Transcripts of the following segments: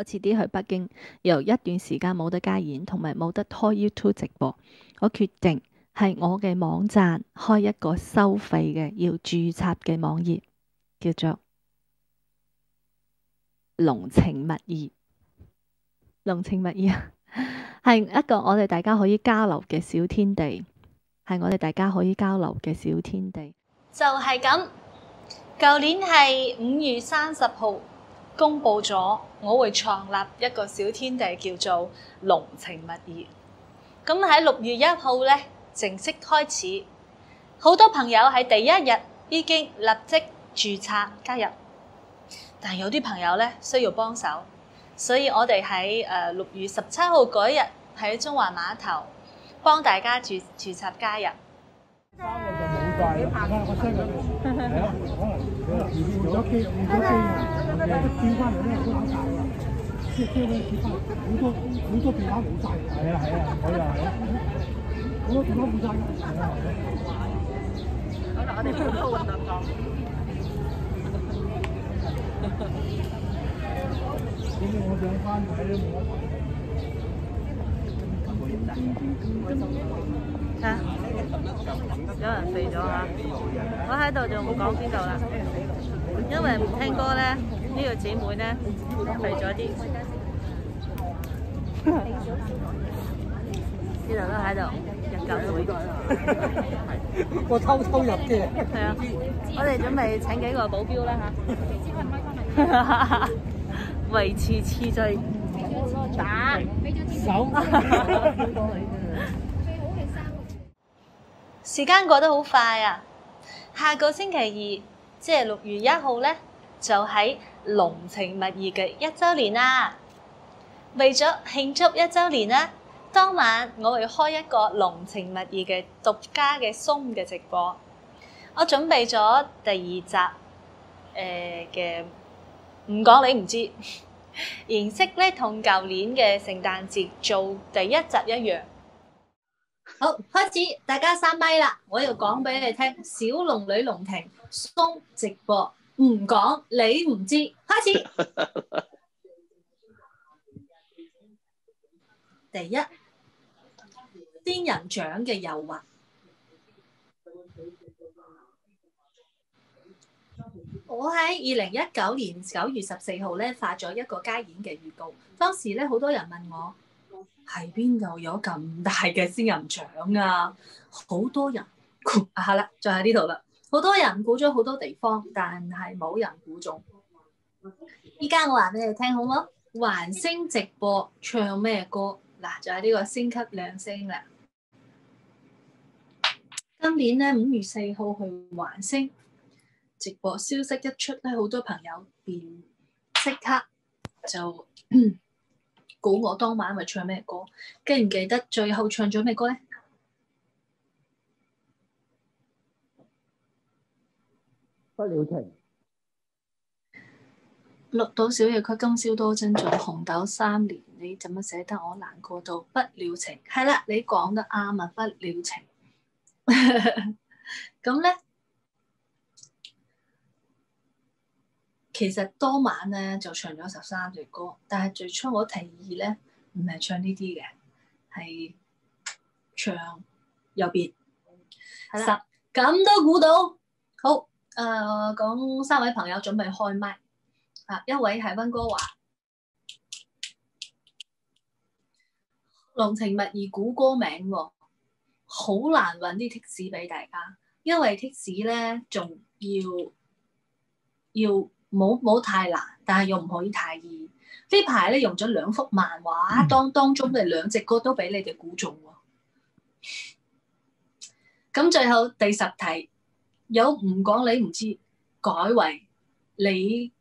我遲啲去北京，有一段時間冇得加演，同埋冇得開 YouTube 直播，我決定系我嘅網站開一個收費嘅要註冊嘅網頁，叫做浓情蜜意。浓情蜜意啊，係一個我哋大家可以交流嘅小天地，係我哋大家可以交流嘅小天地。就係咁，舊年係五月三十號公布咗，我會創立一個小天地，叫做濃情蜜意。咁喺六月一號咧正式開始，好多朋友喺第一日已經立即註冊加入，但有啲朋友咧需要幫手，所以我哋喺誒六月十七號嗰日喺中環碼頭幫大家註註冊加入。生日就冇晒啦，我生日係啊，可能換咗機，換咗機啊，調翻嚟咧好搞大啊！即係咧調翻好多好多電話冇晒，係啊係啊，我又係啊，好多電話冇晒㗎，係啊。可能我哋冇多運動講。咁我想翻睇都冇得睇。啊！有人肥咗啊！我喺度就唔講邊度啦，因為唔聽歌咧，呢個姊妹咧肥咗啲，呢度都喺度日教會。我偷偷入嘅。係啊，我哋準備請幾個保鏢啦嚇，維持次序，打手。時間過得好快啊！下個星期二，即係六月一號咧，就喺濃情蜜意嘅一週年啦。為咗慶祝一週年啦，當晚我會開一個濃情蜜意嘅獨家嘅松嘅直播。我準備咗第二集誒嘅，唔講你唔知，形式咧同舊年嘅聖誕節做第一集一樣。好，開始，大家三咪啦！我要講俾你聽，小龍女龍庭鬆直播，唔講你唔知。開始，第一，仙人掌嘅誘惑。我喺二零一九年九月十四號咧發咗一個街演嘅預告，當時咧好多人問我。係邊度有咁大嘅仙人掌啊？好多人估啊，係啦，就喺呢度啦。好多人估咗好多地方，但係冇人估中。依家我話俾你聽好冇？環星直播唱咩歌？嗱，就係呢個星級亮聲啦。今年咧五月四號去環星直播，消息一出咧，好多朋友便即刻就。估我當晚咪唱咩歌？記唔記得最後唱咗咩歌咧？不了情。綠島小夜曲，今宵多珍重，紅豆三年，你怎麼捨得我難過到不了情？係啦，你講得啱啊，不了情。咁咧？其實當晚咧就唱咗十三隻歌，但係最初我提議咧唔係唱呢啲嘅，係唱有別。係啦，咁都估到。好，誒、呃、講三位朋友準備開麥。啊，一位係溫哥華，濃情蜜意估歌名喎、哦，好難揾啲貼士俾大家，因為貼士咧仲要要。冇冇太難，但係又唔可以太易。呢排咧用咗兩幅漫畫，當當中嘅兩隻歌都俾你哋估中喎。咁最後第十題有唔講你唔知，改為你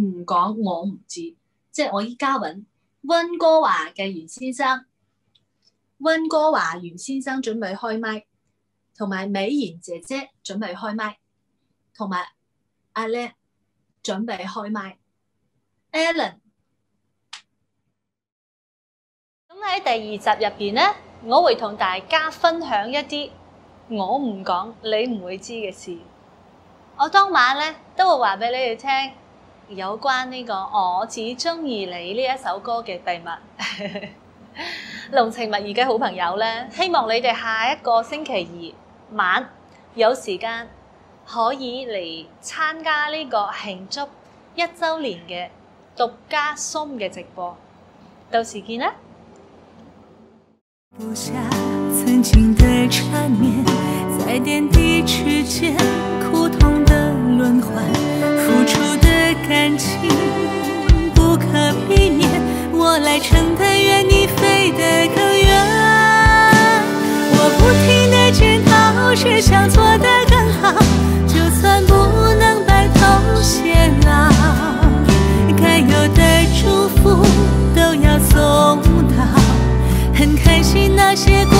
唔講我唔知，即係我依家揾溫哥華嘅袁先生，溫哥華袁先生準備開麥，同埋美妍姐姐準備開麥，同埋阿叻。準備開麥，Alan。咁喺第二集入邊咧，我會同大家分享一啲我唔講你唔會知嘅事。我當晚咧都會話俾你哋聽，有關呢、個我只中意你呢一首歌嘅秘密。濃情蜜意嘅好朋友咧，希望你哋下一個星期二晚有時間可以嚟參加呢個慶祝一週年嘅獨家 Zoom 嘅直播，到時見啦！在点滴之间苦痛的轮换，付出的感情不可避免，我来承担，愿你飞得更远。我不停的检讨，只想做得更好，就算不能白头偕老，该有的祝福都要送到，很开心那些。过。